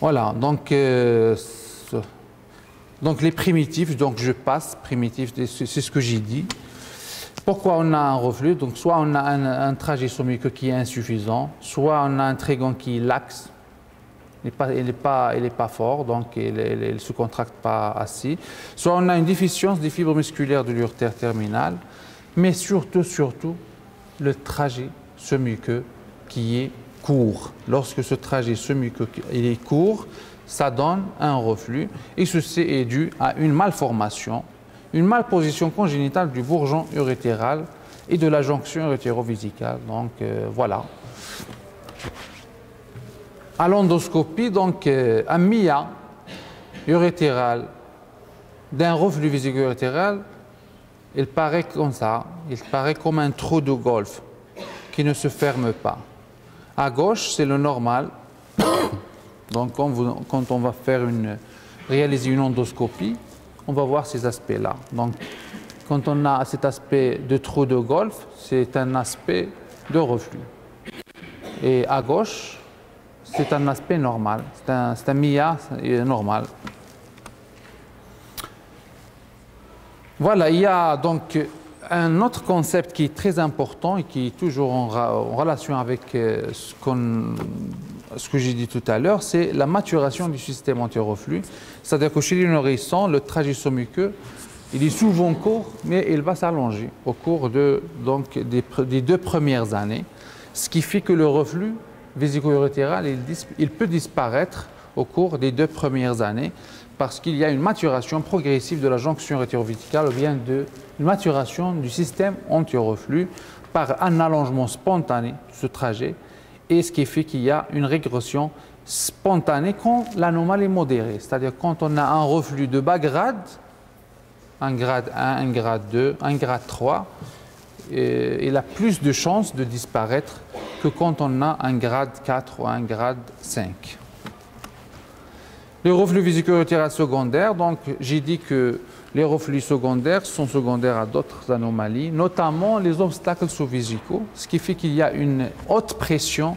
Voilà, donc, euh, donc les primitifs, donc je passe, primitifs, c'est ce que j'ai dit. Pourquoi on a un reflux? Donc soit on a un, trajet somique qui est insuffisant, soit on a un trégon qui laxe, il n'est pas, pas, pas, fort, donc il ne se contracte pas assez. Soit on a une déficience des fibres musculaires de l'urtère terminale, mais surtout, surtout, le trajet semi-muqueux qui est court. Lorsque ce trajet semi-muqueux est court, ça donne un reflux et ceci est dû à une malformation, une malposition congénitale du bourgeon urétéral et de la jonction urétérovésicale. Donc euh, voilà. À l'endoscopie, donc euh, un MIA urétéral d'un reflux vésico-urétéral il paraît comme ça, il paraît comme un trou de golf qui ne se ferme pas. À gauche, c'est le normal. Donc, quand, on va faire une, réaliser une endoscopie, on va voir ces aspects-là. Donc, quand on a cet aspect de trou de golf, c'est un aspect de reflux. Et à gauche, c'est un aspect normal. C'est un, un MIA normal. Voilà, il y a donc un autre concept qui est très important et qui est toujours en, relation avec euh, ce, que j'ai dit tout à l'heure, c'est la maturation du système anti-reflux. C'est-à-dire que chez les nourrissons, le trajectoire muqueux, il est souvent court, mais il va s'allonger au cours des, deux premières années, ce qui fait que le reflux vésico-urétéral, il peut disparaître au cours des deux premières années parce qu'il y a une maturation progressive de la jonction rétroverticale ou bien de, une maturation du système anti-reflux par un allongement spontané de ce trajet et ce qui fait qu'il y a une régression spontanée quand l'anomalie est modérée, c'est-à-dire quand on a un reflux de bas grade, un grade 1, un grade 2, un grade 3, il a plus de chances de disparaître que quand on a un grade 4 ou un grade 5. Les reflux vésico-urétéral secondaires, donc j'ai dit que les reflux secondaires sont secondaires à d'autres anomalies, notamment les obstacles sous-vésicaux, ce qui fait qu'il y a une haute pression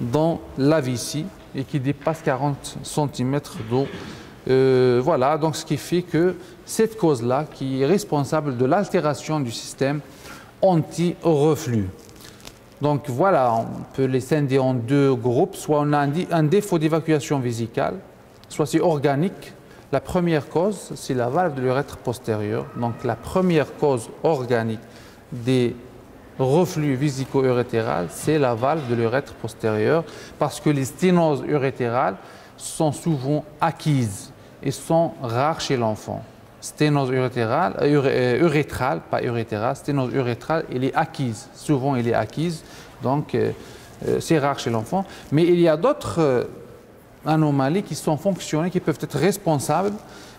dans la vessie et qui dépasse 40 cm d'eau. Euh, voilà, donc ce qui fait que cette cause-là, qui est responsable de l'altération du système anti-reflux. Donc voilà, on peut les scinder en deux groupes. Soit on a un défaut d'évacuation vésicale, soit c'est organique. La première cause, c'est la valve de l'urètre postérieur. Donc la première cause organique des reflux vésico-urétéral, c'est la valve de l'urètre postérieur, parce que les sténoses urétérales sont souvent acquises et sont rares chez l'enfant. Sténose urétérale, euh, euh, urétrale, pas urétérale, sténose urétrale, elle est acquise. Souvent, elle est acquise, donc euh, c'est rare chez l'enfant. Mais il y a d'autres anomalies qui sont fonctionnelles, qui peuvent être responsables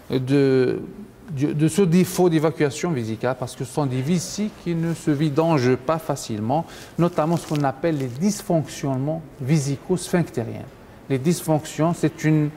de, ce défaut d'évacuation vésicale, parce que ce sont des vessies qui ne se vidangent pas facilement, notamment ce qu'on appelle les dysfonctionnements vésico-sphinctériens. Les dysfonctions, c'est une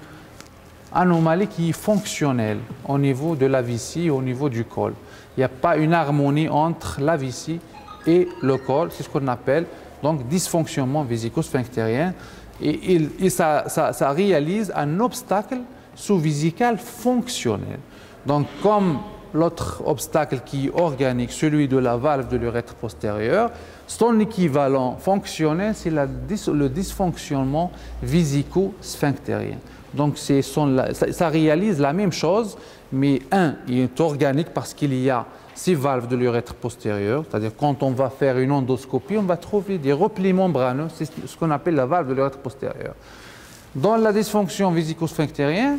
anomalie qui est fonctionnelle au niveau de la vessie au niveau du col. Il n'y a pas une harmonie entre la vessie et le col, c'est ce qu'on appelle donc dysfonctionnement vésico-sphinctérien et, ça, réalise un obstacle sous-visical fonctionnel. Donc, comme l'autre obstacle qui est organique, celui de la valve de l'urètre postérieur, son équivalent fonctionnel, c'est le dysfonctionnement visico-sphinctérien. Donc, ça, réalise la même chose, mais un, il est organique parce qu'il y a ces valves de l'urètre postérieur, c'est-à-dire quand on va faire une endoscopie, on va trouver des replis membraneux, c'est ce qu'on appelle la valve de l'urètre postérieur. Dans la dysfonction vésico-sphinctérienne,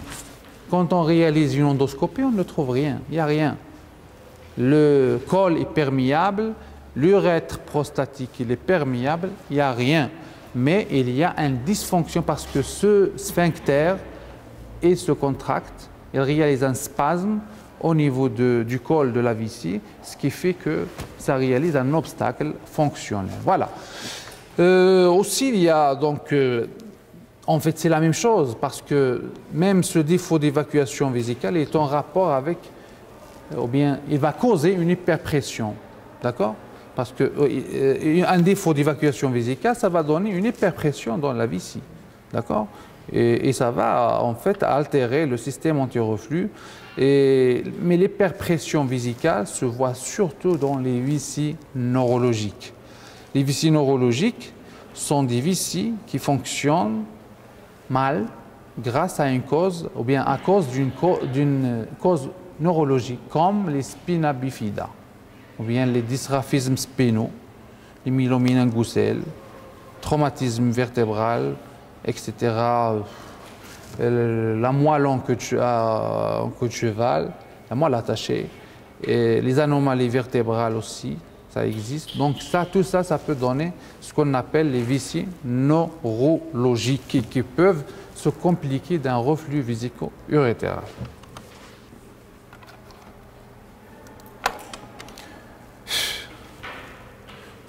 quand on réalise une endoscopie, on ne trouve rien, il n'y a rien. Le col est perméable, l'urètre prostatique il est perméable, il n'y a rien. Mais il y a une dysfonction parce que ce sphincter, se contracte, il réalise un spasme, au niveau du col de la vessie, ce qui fait que ça réalise un obstacle fonctionnel. Voilà. Euh, aussi, il y a donc, euh, en fait, c'est la même chose parce que même ce défaut d'évacuation vésicale est en rapport avec, ou bien, il va causer une hyperpression, d'accord? Parce que euh, un défaut d'évacuation vésicale, ça va donner une hyperpression dans la vessie, d'accord? Et, ça va en fait altérer le système anti-reflux. mais l'hyperpression vésicale se voit surtout dans les vicies neurologiques. Les vicies neurologiques sont des vicies qui fonctionnent mal grâce à une cause ou bien à cause d'une cause neurologique comme les spina bifida ou bien les dysgraphismes spinaux, les myélomines traumatisme vertébral, etc. Euh, la moelle en queue de cheval, la moelle attachée, et les anomalies vertébrales aussi, ça existe. Donc ça, tout ça, ça peut donner ce qu'on appelle les vicies neurologiques qui, peuvent se compliquer d'un reflux vésico-urétéral.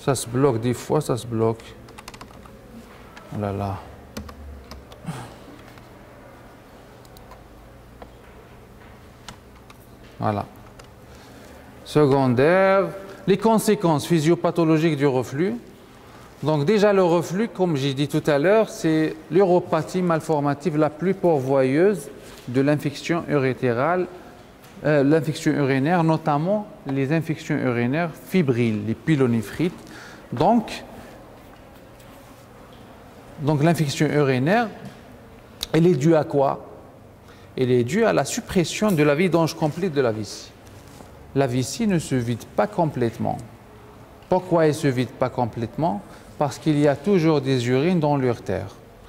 Ça se bloque des fois, ça se bloque. Oh là là. Voilà. Secondaire, les conséquences physiopathologiques du reflux. Donc déjà le reflux, comme j'ai dit tout à l'heure, c'est l'uropathie malformative la plus pourvoyeuse de l'infection urétérale, euh, l'infection urinaire, notamment les infections urinaires fibriles, les pylonéphrites. Donc, l'infection urinaire, elle est due à quoi? Elle est due à la suppression de la vidange complète de la vessie. La vessie ne se vide pas complètement. Pourquoi elle ne se vide pas complètement? Parce qu'il y a toujours des urines dans l'urtère,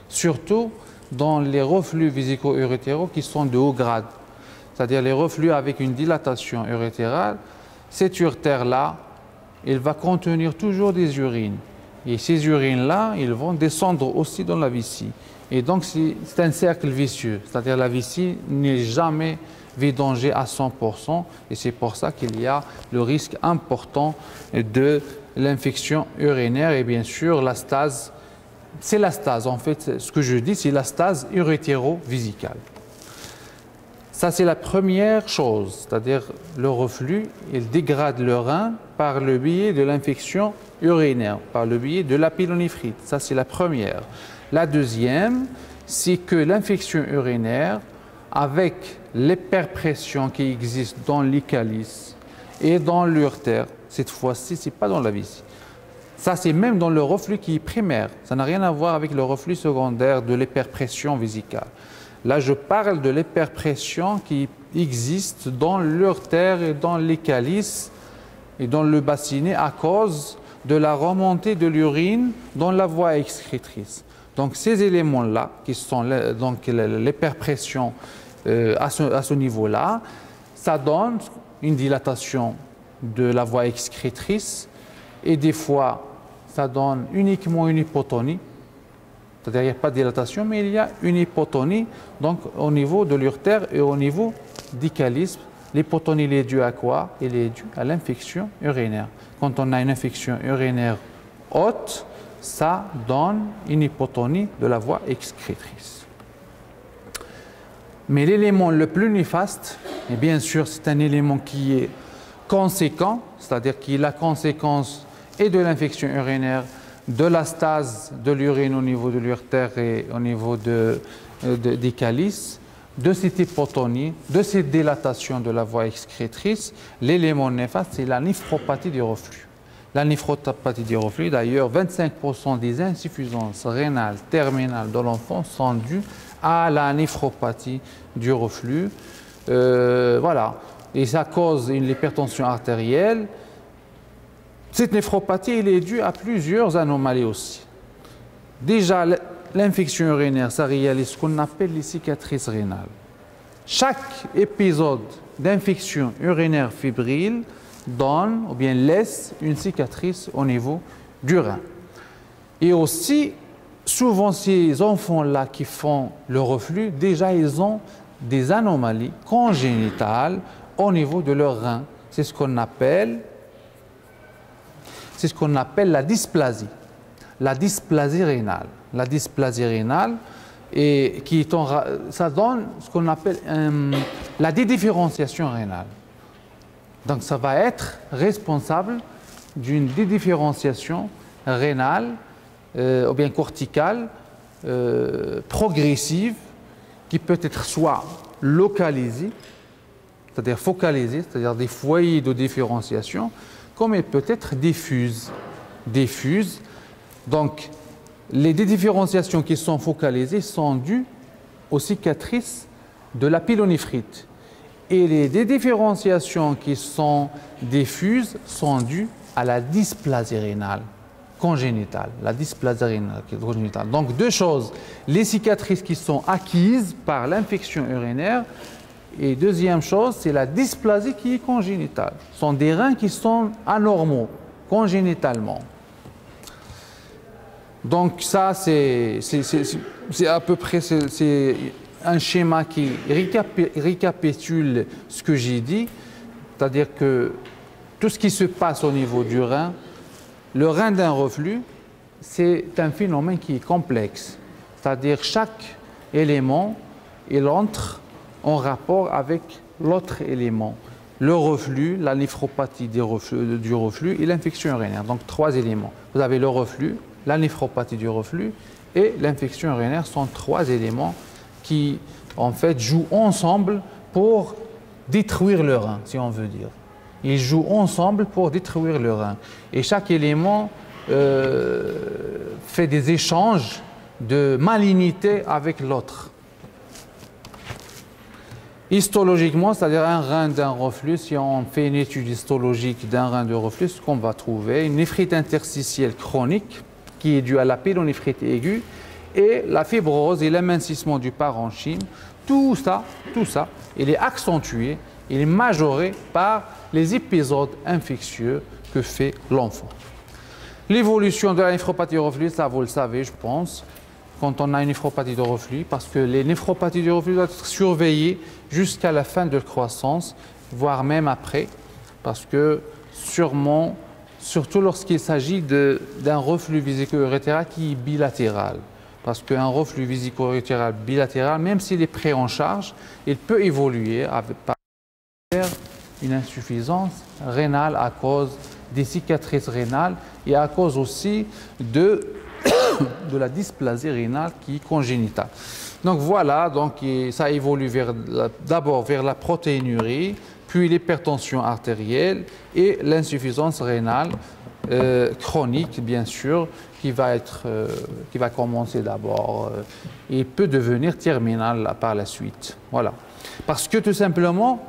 surtout dans les reflux vésico-urétéraux qui sont de haut grade, c'est-à-dire les reflux avec une dilatation urétérale. Cette urtère-là, elle va contenir toujours des urines. Et ces urines-là, ils vont descendre aussi dans la vessie. Et donc, c'est un cercle vicieux, c'est-à-dire la vessie n'est jamais vidangée à 100%, et c'est pour ça qu'il y a le risque important de l'infection urinaire et bien sûr la stase. C'est la stase, en fait, ce que je dis, c'est la stase urétéro-vésicale. Ça, c'est la première chose, c'est-à-dire le reflux, il dégrade le rein par le biais de l'infection urinaire, par le biais de la pylonéphrite. Ça, c'est la première. La deuxième, c'est que l'infection urinaire, avec l'hyperpression qui existe dans les calices et dans l'urtère, cette fois-ci, ce n'est pas dans la vessie. Ça, c'est même dans le reflux qui est primaire. Ça n'a rien à voir avec le reflux secondaire de l'hyperpression vésicale. Là, je parle de l'hyperpression qui existe dans l'urtère et dans les calices et dans le bassinet à cause de la remontée de l'urine dans la voie excrétrice. Donc ces éléments-là, qui sont l'hyperpression euh, à ce, ce niveau-là, ça donne une dilatation de la voie excrétrice et des fois ça donne uniquement une hypotonie, c'est-à-dire qu'il n'y a pas dilatation, mais il y a une hypotonie donc au niveau de l'urtère et au niveau du calice L'hypotonie est due à quoi? Elle est due à l'infection urinaire. Quand on a une infection urinaire haute, ça donne une hypotonie de la voie excrétrice. Mais l'élément le plus néfaste, et bien sûr c'est un élément qui est conséquent, c'est-à-dire qui la conséquence et de l'infection urinaire, de la stase de l'urine au niveau de l'urtère et au niveau euh, des calices, de cette hypotonie, de cette dilatation de la voie excrétrice, l'élément néfaste, c'est la néphropathie du reflux. La néphropathie du reflux, d'ailleurs, 25% des insuffisances rénales terminales de l'enfant sont dues à la néphropathie du reflux. Euh, voilà. Et ça cause une hypertension artérielle. Cette néphropathie, est due à plusieurs anomalies aussi. Déjà, l'infection urinaire, ça réalise ce qu'on appelle les cicatrices rénales. Chaque épisode d'infection urinaire fébrile donne ou bien laisse une cicatrice au niveau du rein. Et aussi, souvent ces enfants-là qui font le reflux, déjà ils ont des anomalies congénitales au niveau de leur rein. C'est ce qu'on appelle, c'est ce qu'on appelle la dysplasie, la dysplasie rénale la dysplasie rénale, et qui ça donne ce qu'on appelle euh, la dédifférenciation rénale. Donc ça va être responsable d'une dédifférenciation rénale euh, ou bien corticale euh, progressive qui peut être soit localisée, c'est-à-dire focalisée, c'est-à-dire des foyers de différenciation, comme elle peut être diffuse. Diffuse. Donc, les différenciations qui sont focalisées sont dues aux cicatrices de la pylonéphrite. Et les différenciations qui sont diffuses sont dues à la dysplasie rénale congénitale, la dysplasie rénale congénitale. Donc deux choses, les cicatrices qui sont acquises par l'infection urinaire et deuxième chose, c'est la dysplasie qui est congénitale. Ce sont des reins qui sont anormaux congénitalement. Donc ça, c'est à peu près un schéma qui récapitule ce que j'ai dit, c'est-à-dire que tout ce qui se passe au niveau du rein, le rein d'un reflux, c'est un phénomène qui est complexe. C'est-à-dire chaque élément, il entre en rapport avec l'autre élément. Le reflux, la néphropathie du reflux, et l'infection urinaire. Donc trois éléments. Vous avez le reflux, la néphropathie du reflux et l'infection urinaire sont trois éléments qui en fait jouent ensemble pour détruire le rein, si on veut dire ils jouent ensemble pour détruire le rein. Et chaque élément euh, fait des échanges de malignité avec l'autre. Histologiquement, c'est-à-dire un rein d'un reflux, si on fait une étude histologique d'un rein de reflux, qu'on va trouver, une néphrite interstitielle chronique qui est due à la pélonéphrite aiguë et la fibrose et l'amincissement du parenchyme, tout ça, tout ça, il est accentué, il est majoré par les épisodes infectieux que fait l'enfant. L'évolution de la néphropathie reflux, ça vous le savez, je pense, quand on a une néphropathie de reflux, parce que les néphropathies de reflux doivent être surveillées jusqu'à la fin de croissance, voire même après, parce que sûrement, surtout lorsqu'il s'agit d'un reflux vésico-urétéral qui est bilatéral. Parce qu'un reflux vésico-urétéral bilatéral, même s'il est pris en charge, il peut évoluer avec, une insuffisance rénale à cause des cicatrices rénales et à cause aussi de, de la dysplasie rénale qui est congénitale. Donc voilà, donc ça évolue d'abord vers la protéinurie, puis l'hypertension artérielle et l'insuffisance rénale euh, chronique, bien sûr, qui va, euh, commencer d'abord euh, et peut devenir terminale par la suite. Voilà. Parce que tout simplement,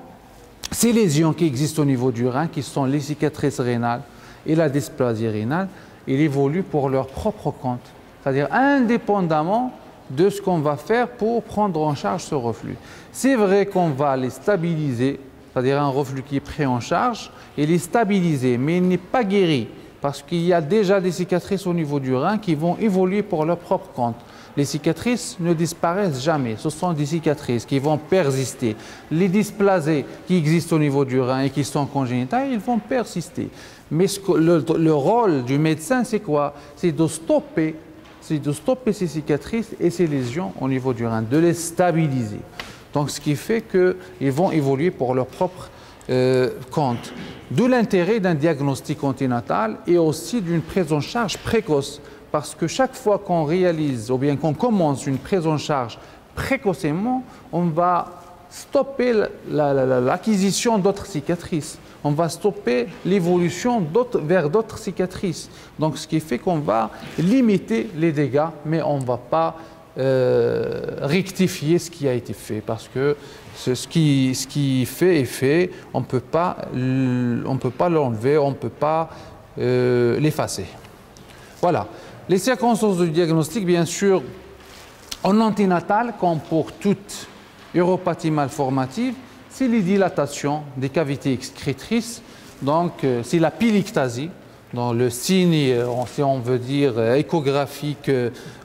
ces lésions qui existent au niveau du rein, qui sont les cicatrices rénales et la dysplasie rénale, ils évoluent pour leur propre compte, c'est-à-dire indépendamment de ce qu'on va faire pour prendre en charge ce reflux. C'est vrai qu'on va les stabiliser, c'est-à-dire un reflux qui est pris en charge, et les stabiliser, mais il n'est pas guéri, parce qu'il y a déjà des cicatrices au niveau du rein qui vont évoluer pour leur propre compte les cicatrices ne disparaissent jamais. Ce sont des cicatrices qui vont persister. Les dysplasies qui existent au niveau du rein et qui sont congénitales, ils vont persister. Mais le, rôle du médecin, c'est quoi? C'est de stopper, c'est de stopper ces cicatrices et ces lésions au niveau du rein, de les stabiliser. Donc, ce qui fait qu'ils vont évoluer pour leur propre euh, compte. D'où l'intérêt d'un diagnostic antinatal et aussi d'une prise en charge précoce parce que chaque fois qu'on réalise ou bien qu'on commence une prise en charge précocement, on va stopper l'acquisition d'autres cicatrices. On va stopper l'évolution vers d'autres cicatrices. Donc, ce qui fait qu'on va limiter les dégâts, mais on ne va pas euh, rectifier ce qui a été fait parce que ce qui, fait est fait, on ne peut pas l'enlever, on ne peut pas euh, l'effacer. Voilà. Les circonstances du diagnostic, bien sûr, en anténatal, comme pour toute uropathie malformative, c'est les dilatations des cavités excrétrices, donc euh, c'est la pilictasie, dans le signe, euh, si on veut dire, euh, échographique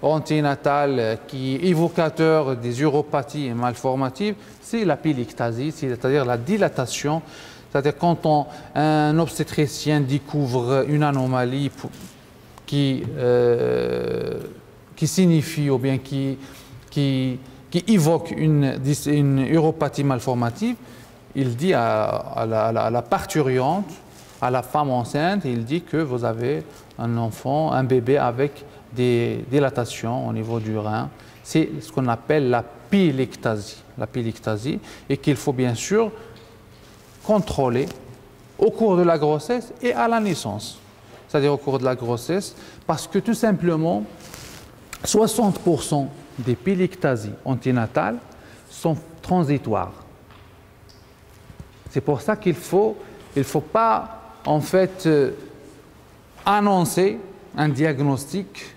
anténatal qui est évocateur des uropathies malformatives, c'est la pilictasie, c'est-à-dire la dilatation. C'est-à-dire quand un obstétricien découvre une anomalie qui, euh, qui signifie ou bien qui, qui, qui évoque une, uropathie malformative, il dit à, la, à, parturiante, à la femme enceinte, il dit que vous avez un enfant, un bébé avec des dilatations au niveau du rein. C'est ce qu'on appelle la pilectasie. La pilectasie et qu'il faut bien sûr contrôler au cours de la grossesse et à la naissance. C'est-à-dire au cours de la grossesse, parce que tout simplement, 60% des pilectasies antinatales sont transitoires. C'est pour ça qu'il faut, il faut pas en fait euh, annoncer un diagnostic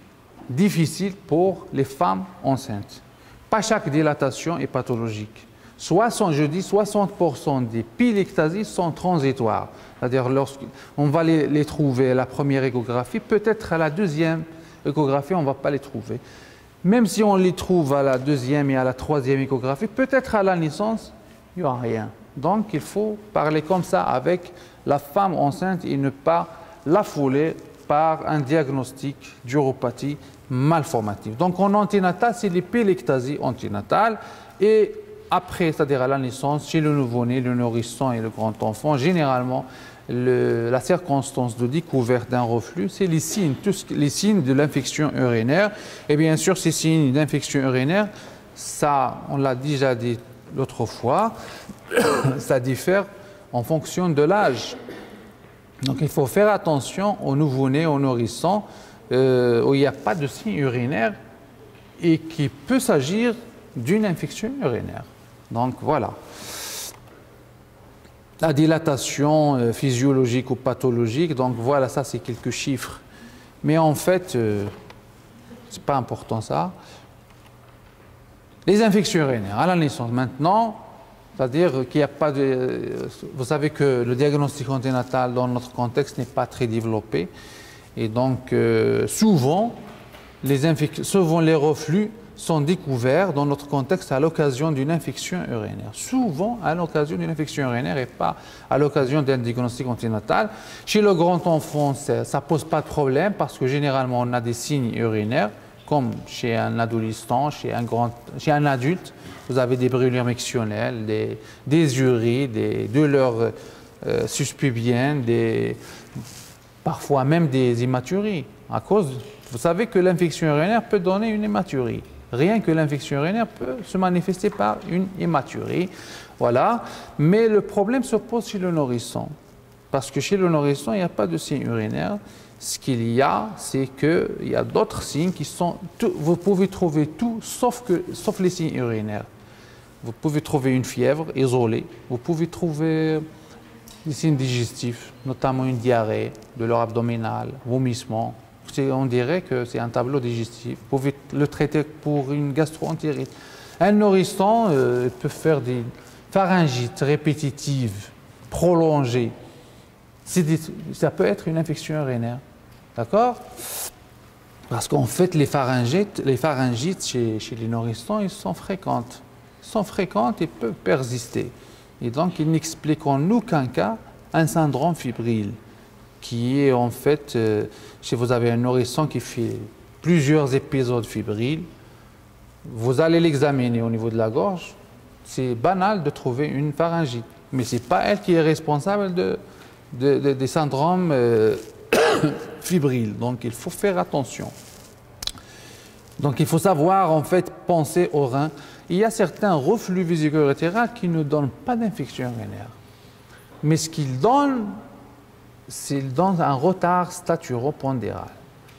difficile pour les femmes enceintes. Pas chaque dilatation est pathologique. 60, je dis 60% des pilectasies sont transitoires. C'est-à-dire lorsqu'on va les, les, trouver à la première échographie, peut-être à la deuxième échographie, on ne va pas les trouver. Même si on les trouve à la deuxième et à la troisième échographie, peut-être à la naissance, il n'y aura rien. Donc il faut parler comme ça avec la femme enceinte et ne pas la fouler par un diagnostic d'uropathie malformative. Donc en antinatal, c'est l'épilectasie antinatale et après, c'est-à-dire à la naissance, chez le nouveau-né, le nourrisson et le grand enfant, généralement, la circonstance de découverte d'un reflux, c'est les signes, tous les signes de l'infection urinaire. Et bien sûr, ces signes d'infection urinaire, ça, on l'a déjà dit l'autre fois, ça diffère en fonction de l'âge. Donc il faut faire attention aux nouveau-nés, aux nourrissons, euh, où il n'y a pas de signes urinaires et qui peut s'agir d'une infection urinaire. Donc voilà. La dilatation euh, physiologique ou pathologique, donc voilà, ça c'est quelques chiffres. Mais en fait, euh, c'est pas important ça. Les infections urinaires à la naissance maintenant, c'est-à-dire qu'il n'y a pas de. Vous savez que le diagnostic anténatal dans notre contexte n'est pas très développé. Et donc, euh, souvent, les souvent, les reflux sont découverts dans notre contexte à l'occasion d'une infection urinaire. Souvent à l'occasion d'une infection urinaire et pas à l'occasion d'un diagnostic anténatal. Chez le grand enfant, ça ne pose pas de problème parce que généralement on a des signes urinaires, comme chez un adolescent, chez un, grand, chez un adulte. Vous avez des brûlures mictionnelles, des, des uries, des douleurs euh, suspubiennes, des, parfois même des hématuries. À cause, vous savez que l'infection urinaire peut donner une hématurie. Rien que l'infection urinaire peut se manifester par une hématurie. Voilà. Mais le problème se pose chez le nourrisson. Parce que chez le nourrisson, il n'y a pas de signe urinaire. Ce qu'il y a, c'est qu'il y a d'autres signes qui sont. vous pouvez trouver tout sauf, sauf les signes urinaires. Vous pouvez trouver une fièvre isolée. Vous pouvez trouver des signes digestifs, notamment une diarrhée, de l'or abdominal, vomissement, on dirait que c'est un tableau digestif. Vous pouvez le traiter pour une gastroentérite. Un nourrisson euh, peut faire des pharyngites répétitives, prolongées. ça peut être une infection urinaire. D'accord? Parce qu'en fait, les pharyngites, les pharyngites chez, les nourrissons, sont fréquentes. Ils sont fréquentes et peuvent persister. Et donc, ils n'expliquent en aucun cas un syndrome fibrile qui est en fait, euh, si vous avez un nourrisson qui fait plusieurs épisodes fébriles, vous allez l'examiner au niveau de la gorge, c'est banal de trouver une pharyngite. Mais ce n'est pas elle qui est responsable de, des syndromes euh, fibriles. Donc il faut faire attention. Donc il faut savoir en fait penser au rein. Il y a certains reflux vésico qui ne donnent pas d'infection urinaire. Mais ce qu'ils donnent, c'est dans un retard staturopondéral.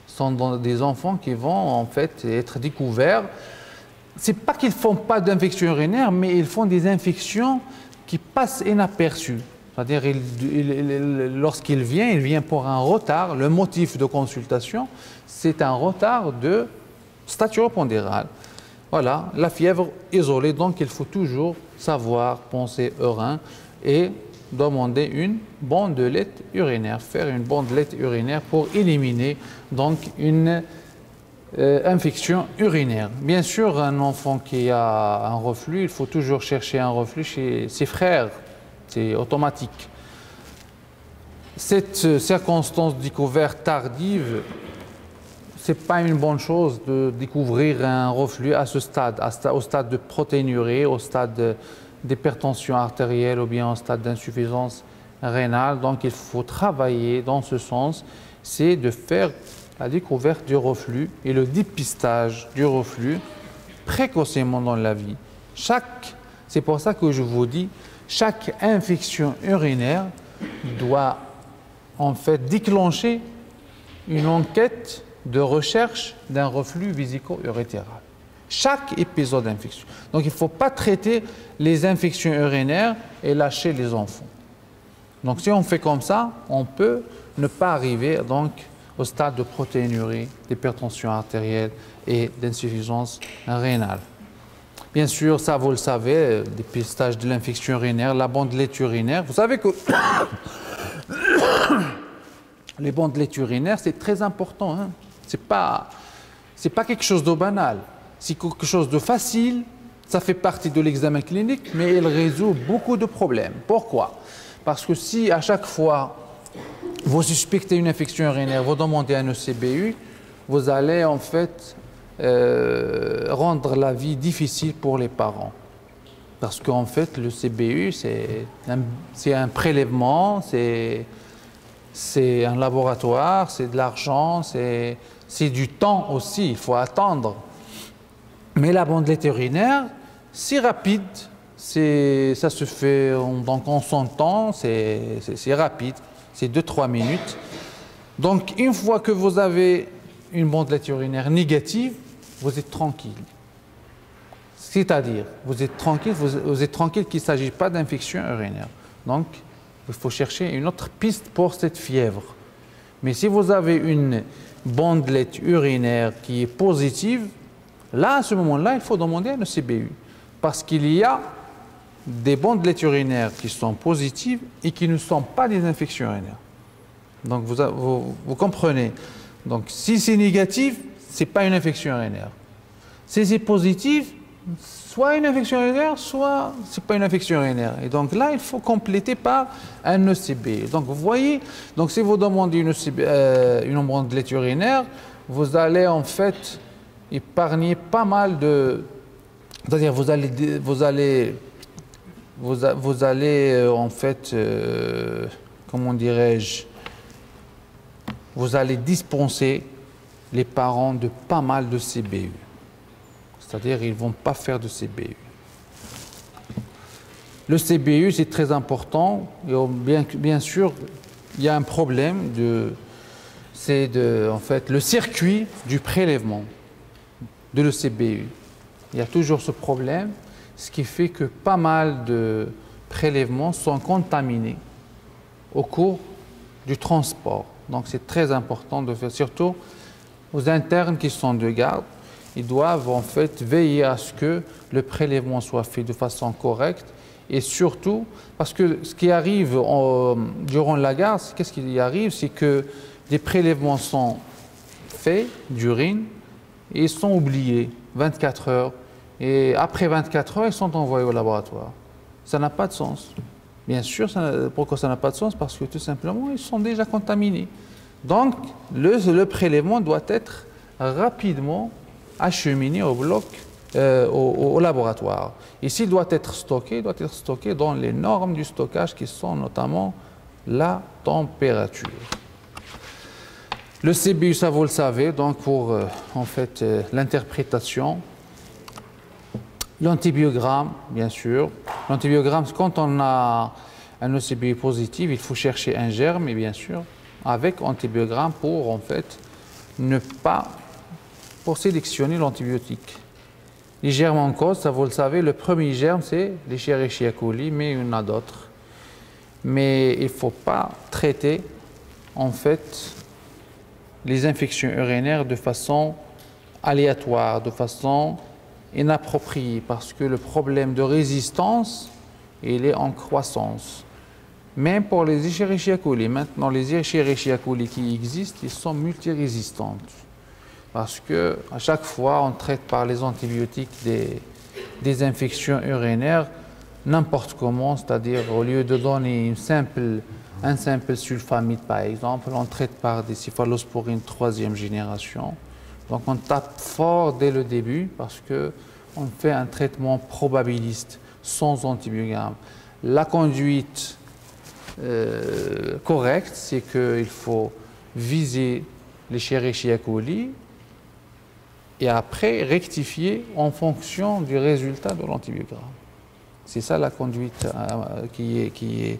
Ce sont des enfants qui vont en fait être découverts. C'est pas qu'ils font pas d'infection urinaire, mais ils font des infections qui passent inaperçues. C'est-à-dire, lorsqu'il vient, il vient pour un retard. Le motif de consultation, c'est un retard de staturopondéral. Voilà, la fièvre isolée, donc il faut toujours savoir penser au rein et demander une bandelette urinaire, faire une bandelette urinaire pour éliminer donc une euh, infection urinaire. Bien sûr, un enfant qui a un reflux, il faut toujours chercher un reflux chez ses frères, c'est automatique. Cette circonstance découverte tardive, ce n'est pas une bonne chose de découvrir un reflux à ce stade, au stade de protéinurie, au stade de d'hypertension artérielle ou bien en stade d'insuffisance rénale. Donc il faut travailler dans ce sens, c'est de faire la découverte du reflux et le dépistage du reflux précocement dans la vie. Chaque, c'est pour ça que je vous dis, chaque infection urinaire doit en fait déclencher une enquête de recherche d'un reflux vésico-urétéral. Chaque épisode d'infection. Donc il ne faut pas traiter les infections urinaires et lâcher les enfants. Donc si on fait comme ça, on peut ne pas arriver donc au stade de protéinurie, d'hypertension artérielle et d'insuffisance rénale. Bien sûr, ça vous le savez, dépistage de l'infection urinaire, la bandelette urinaire. Vous savez que les bandelettes urinaires, c'est très important. Hein? Ce n'est pas, pas quelque chose de banal. C'est quelque chose de facile. Ça fait partie de l'examen clinique, mais il résout beaucoup de problèmes. Pourquoi? Parce que si à chaque fois vous suspectez une infection urinaire, vous demandez un ECBU, vous allez en fait euh, rendre la vie difficile pour les parents. Parce qu'en fait, le CBU, c'est un, un, prélèvement, c'est un laboratoire, c'est de l'argent, c'est du temps aussi, il faut attendre. Mais la bandelette urinaire, c'est rapide, ça se fait en, donc en son temps, c'est rapide c'est 2-3 minutes. Donc, une fois que vous avez une bandelette urinaire négative, vous êtes tranquille. C'est-à-dire, vous êtes tranquille, vous, êtes tranquille qu'il ne s'agit pas d'infection urinaire. Donc, il faut chercher une autre piste pour cette fièvre. Mais si vous avez une bandelette urinaire qui est positive, là, à ce moment-là, il faut demander un CBU. Parce qu'il y a des bandelettes urinaires qui sont positives et qui ne sont pas des infections urinaires. Donc vous, comprenez. Donc si c'est négatif, ce n'est pas une infection urinaire. Si c'est positif, soit une infection urinaire, soit ce n'est pas une infection urinaire. Et donc là, il faut compléter par un ECB. Donc vous voyez, donc si vous demandez une, ECB, euh, une urinaire, vous allez en fait épargner pas mal de... C'est-à-dire vous allez, vous allez vous, allez euh, en fait, euh, comment dirais-je, vous allez dispenser les parents de pas mal de CBU. C'est-à-dire ils ne vont pas faire de CBU. Le CBU, c'est très important. bien, bien sûr, il y a un problème de, c'est de, en fait, le circuit du prélèvement de le CBU. Il y a toujours ce problème ce qui fait que pas mal de prélèvements sont contaminés au cours du transport. Donc c'est très important de faire, surtout aux internes qui sont de garde, ils doivent en fait veiller à ce que le prélèvement soit fait de façon correcte et surtout parce que ce qui arrive durant la garde, qu'est-ce qui arrive C'est que des prélèvements sont faits d'urine et sont oubliés 24 heures, et après 24 heures, ils sont envoyés au laboratoire. Ça n'a pas de sens. Bien sûr, pourquoi ça n'a pas de sens? Parce que tout simplement, ils sont déjà contaminés. Donc, le, prélèvement doit être rapidement acheminé au bloc, euh, au, laboratoire. Et s'il doit être stocké, il doit être stocké dans les normes du stockage qui sont notamment la température. Le CBU, ça vous le savez, donc pour euh, en fait euh, l'interprétation, L'antibiogramme, bien sûr. L'antibiogramme, quand on a un ECB positif, il faut chercher un germe, et bien sûr, avec antibiogramme pour, en fait, ne pas, pour sélectionner l'antibiotique. Les germes en cause, ça vous le savez, le premier germe, c'est l'Escherichia coli, mais il y en a d'autres. Mais il ne faut pas traiter, en fait, les infections urinaires de façon aléatoire, de façon inapproprié parce que le problème de résistance, il est en croissance. Même pour les Escherichia coli, maintenant les Escherichia coli qui existent, ils sont multirésistantes. Parce que à chaque fois, on traite par les antibiotiques des, des infections urinaires n'importe comment, c'est-à-dire au lieu de donner une simple, un simple sulfamide par exemple, on traite par des céphalosporines troisième génération. Donc on tape fort dès le début parce que on fait un traitement probabiliste sans antibiogramme. La conduite euh, correcte, c'est qu'il faut viser l'Escherichia coli et après rectifier en fonction du résultat de l'antibiogramme. C'est ça la conduite euh, qui, est,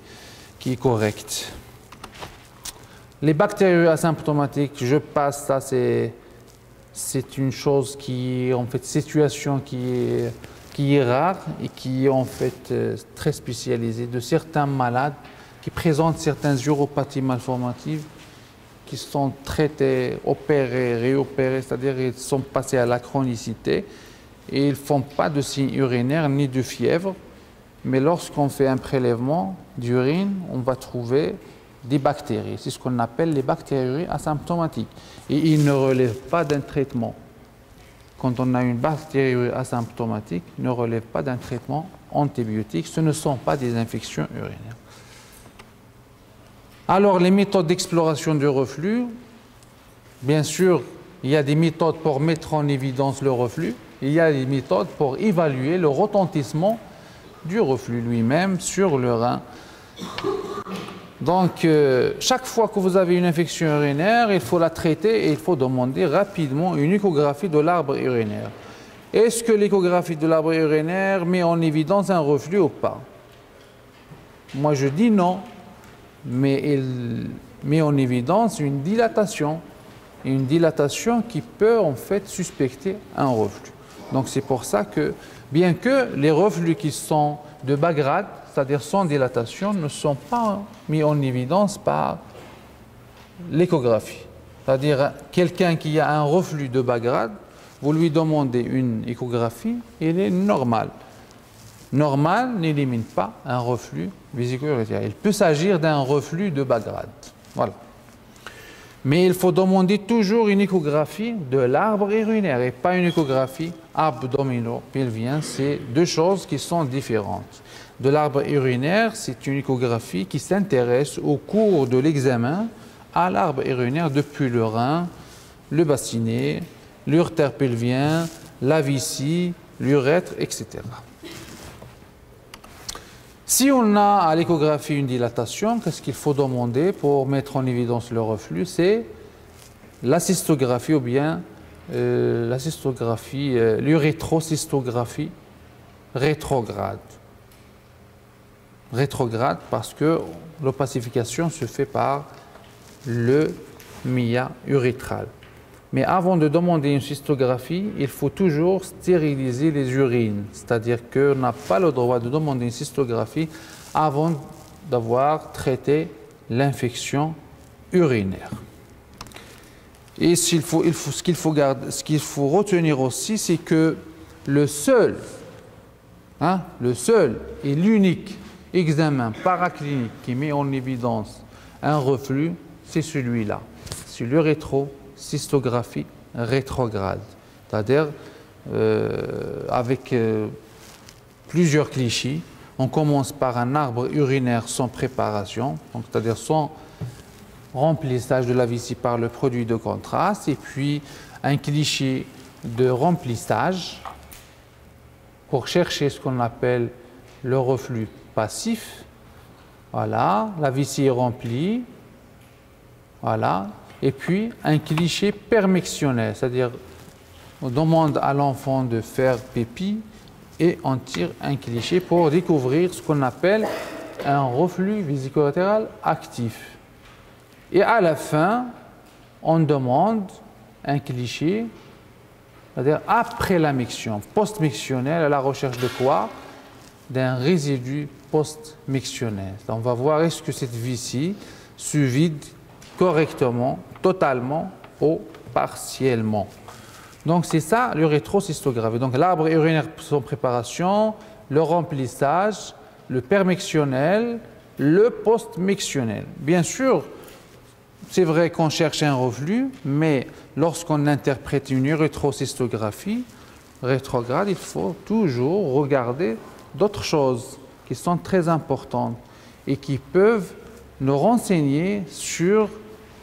qui est correcte. Les bactéries asymptomatiques, je passe, ça c'est, une chose qui en fait situation qui est, qui est rare et qui est en fait euh, très spécialisée de certains malades qui présentent certaines uropathies malformatives qui sont traités, opérés, réopérés, c'est-à-dire ils sont passés à la chronicité et ils ne font pas de signes urinaires ni de fièvre. Mais lorsqu'on fait un prélèvement d'urine, on va trouver des bactéries. C'est ce qu'on appelle les bactéries asymptomatiques. Et ils ne relèvent pas d'un traitement. Quand on a une bactérie asymptomatique, ne relève pas d'un traitement antibiotique. Ce ne sont pas des infections urinaires. Alors, les méthodes d'exploration du reflux, bien sûr, il y a des méthodes pour mettre en évidence le reflux, il y a des méthodes pour évaluer le retentissement du reflux lui-même sur le rein. Donc, euh, chaque fois que vous avez une infection urinaire, il faut la traiter et il faut demander rapidement une échographie de l'arbre urinaire. Est-ce que l'échographie de l'arbre urinaire met en évidence un reflux ou pas? Moi, je dis non mais il met en évidence une dilatation, une dilatation qui peut en fait suspecter un reflux. Donc c'est pour ça que, bien que les reflux qui sont de bas grade, c'est-à-dire sans dilatation, ne sont pas mis en évidence par l'échographie. C'est-à-dire quelqu'un qui a un reflux de bas grade, vous lui demandez une échographie, il est normal normal n'élimine pas un reflux vésico-urinaire. Il peut s'agir d'un reflux de bas grade. Voilà. Mais il faut demander toujours une échographie de l'arbre urinaire et pas une échographie abdomino-pelvien. C'est deux choses qui sont différentes. De l'arbre urinaire, c'est une échographie qui s'intéresse au cours de l'examen à l'arbre urinaire depuis le rein, le bassinet, l'urtère pelvien, la vessie, l'urètre, etc. Si on a à l'échographie une dilatation, qu'est-ce qu'il faut demander pour mettre en évidence le reflux? C'est la cystographie ou bien euh, euh, l'urétrocystographie rétrograde. Rétrograde parce que l'opacification se fait par le mia urétral. Mais avant de demander une cystographie, il faut toujours stériliser les urines. C'est-à-dire qu'on n'a pas le droit de demander une cystographie avant d'avoir traité l'infection urinaire. Et ce qu'il faut, retenir aussi, c'est que le seul, hein, le seul et l'unique examen paraclinique qui met en évidence un reflux, c'est celui-là. C'est le rétro cystographie rétrograde, c'est-à-dire euh, avec euh, plusieurs clichés. On commence par un arbre urinaire sans préparation, c'est-à-dire sans remplissage de la vessie par le produit de contraste, et puis un cliché de remplissage pour chercher ce qu'on appelle le reflux passif. Voilà, la vessie est remplie. Voilà, et puis un cliché permectionnel, c'est-à-dire on demande à l'enfant de faire pipi et on tire un cliché pour découvrir ce qu'on appelle un reflux vésico-latéral actif. Et à la fin, on demande un cliché, c'est-à-dire après la miction, post-mictionnel, à la recherche de quoi? D'un résidu post-mictionnel. On va voir est-ce que cette vessie se vide correctement, totalement ou partiellement. Donc c'est ça l'urétrocystographie. Donc l'arbre urinaire son préparation, le remplissage, le permectionnel, le post-mictionnel. Bien sûr, c'est vrai qu'on cherche un reflux, mais lorsqu'on interprète une urétrocystographie rétrograde, il faut toujours regarder d'autres choses qui sont très importantes et qui peuvent nous renseigner sur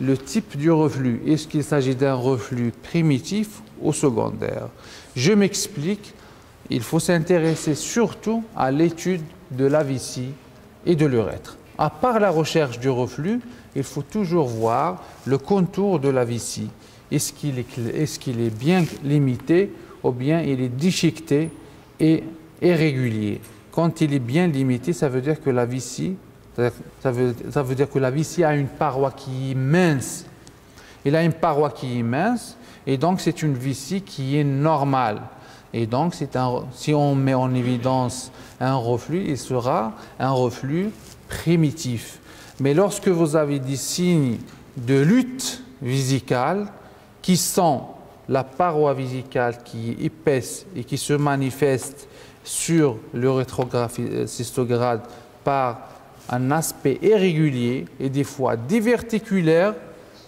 le type du reflux. Est-ce qu'il s'agit d'un reflux primitif ou secondaire? Je m'explique. Il faut s'intéresser surtout à l'étude de la vessie et de l'urètre. à part la recherche du reflux, il faut toujours voir le contour de la vessie. Est-ce qu'il est, bien limité ou bien il est déchiqueté et irrégulier Quand il est bien limité, ça veut dire que la vessie, ça veut, dire que la vessie a une paroi qui est mince. Il a une paroi qui est mince et donc c'est une vessie qui est normale. Et donc, un, si on met en évidence un reflux, il sera un reflux primitif. Mais lorsque vous avez des signes de lutte vésicale qui sont la paroi vésicale qui est épaisse et qui se manifeste sur le rétrograde cystograde par un aspect irrégulier et des fois diverticulaire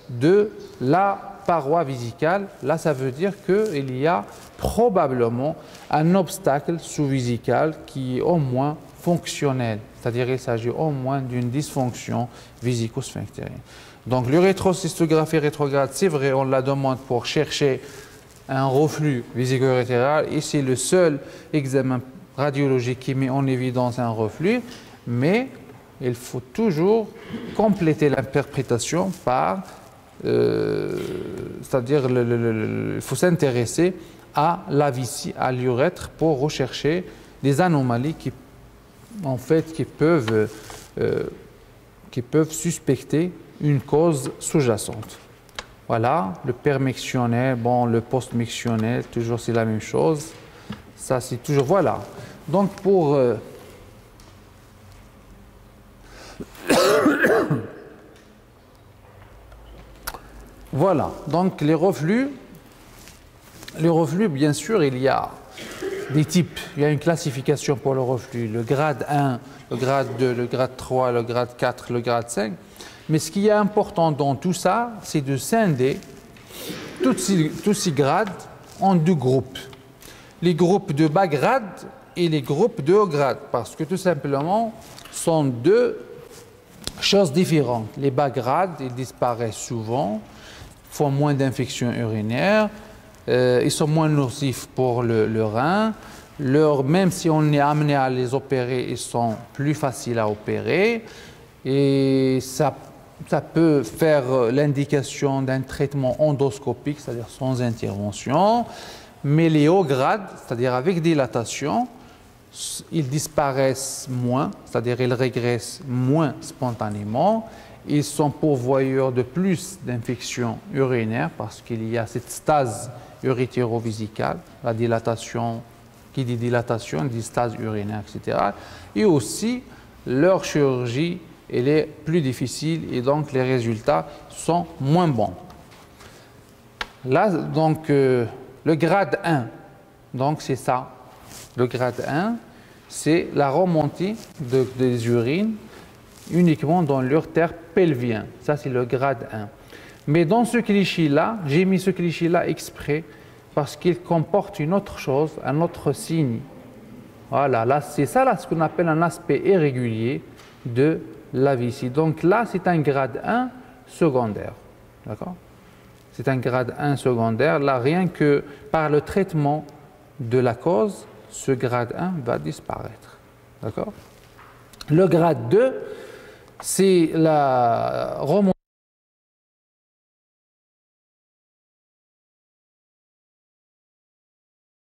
de la paroi vésicale, là ça veut dire qu'il y a probablement un obstacle sous-vésical qui est au moins fonctionnel, c'est-à-dire qu'il s'agit au moins d'une dysfonction vésico-sphinctérienne. Donc l'urétrocystographie rétrograde, c'est vrai, on la demande pour chercher un reflux vésico-urétéral et c'est le seul examen radiologique qui met en évidence un reflux, mais il faut toujours compléter l'interprétation par, euh, c'est-à-dire il faut s'intéresser à la à l'urètre pour rechercher des anomalies qui en fait, qui peuvent, euh, qui peuvent suspecter une cause sous-jacente. Voilà, le permectionnel, bon, le post-mectionnel, toujours c'est la même chose. Ça, c'est toujours, voilà. Donc, pour... Euh, voilà, donc les reflux, les reflux, bien sûr, il y a des types. Il y a une classification pour le reflux, le grade 1, le grade 2, le grade 3, le grade 4, le grade 5. Mais ce qui est important dans tout ça, c'est de scinder tous ces, grades en deux groupes. Les groupes de bas grade et les groupes de haut grade, parce que tout simplement, sont deux choses différentes. Les bas grades, ils disparaissent souvent, font moins d'infections urinaires, euh, ils sont moins nocifs pour le, rein. même si on est amené à les opérer, ils sont plus faciles à opérer. Et ça, ça peut faire l'indication d'un traitement endoscopique, c'est-à-dire sans intervention. Mais les hauts grades, c'est-à-dire avec dilatation, ils disparaissent moins, c'est-à-dire ils régressent moins spontanément. Ils sont pourvoyeurs de plus d'infections urinaires parce qu'il y a cette stase uritéro-vésicale, la dilatation, qui dit dilatation, dit stase urinaire, etc. Et aussi, leur chirurgie, elle est plus difficile et donc les résultats sont moins bons. Là, donc, euh, le grade 1, donc c'est ça. Le grade 1, c'est la remontée des urines uniquement dans l'urtère pelvien. Ça, c'est le grade 1. Mais dans ce cliché-là, j'ai mis ce cliché-là exprès parce qu'il comporte une autre chose, un autre signe. Voilà, là, c'est ça là, ce qu'on appelle un aspect irrégulier de la vessie. Donc là, c'est un grade 1 secondaire. D'accord? C'est un grade 1 secondaire. Là, rien que par le traitement de la cause, ce grade 1 va disparaître. D'accord? Le grade 2, c'est la remontée